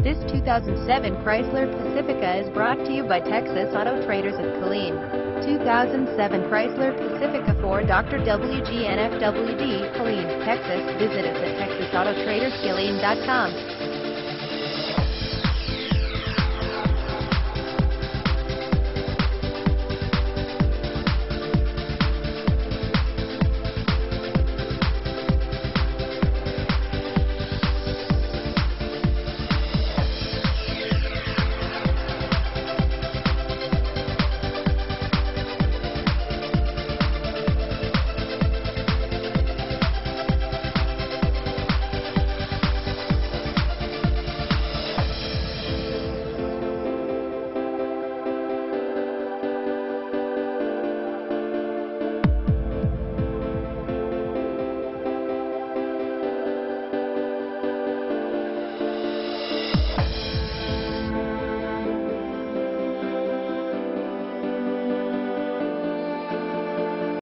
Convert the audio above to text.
This 2007 Chrysler Pacifica is brought to you by Texas Auto Traders of Killeen. 2007 Chrysler Pacifica for Dr. WGNFWD Killeen, Texas. Visit us at texasautotraderskilleen.com.